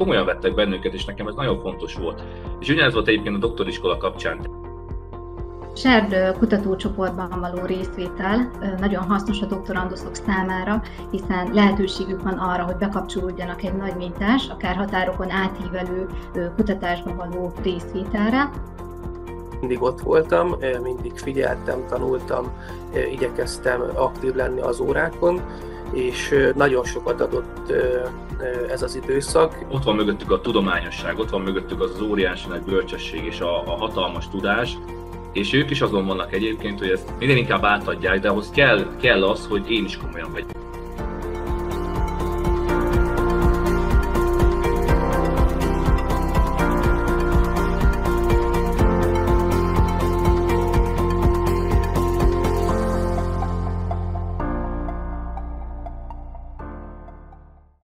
komolyan vettek bennünket, és nekem ez nagyon fontos volt. És ugyanez volt egyébként a doktoriskola kapcsán. SERD kutatócsoportban való részvétel nagyon hasznos a doktoranduszok számára, hiszen lehetőségük van arra, hogy bekapcsolódjanak egy nagy mintás, akár határokon átívelő kutatásba való részvételre. Mindig ott voltam, mindig figyeltem, tanultam, igyekeztem aktív lenni az órákon, és nagyon sokat adott ez az időszak. Ott van mögöttük a tudományosság, ott van mögöttük az, az óriási nagy bölcsesség és a, a hatalmas tudás, és ők is azon vannak egyébként, hogy ezt minden inkább átadják, de ahhoz kell, kell az, hogy én is komolyan vegyek.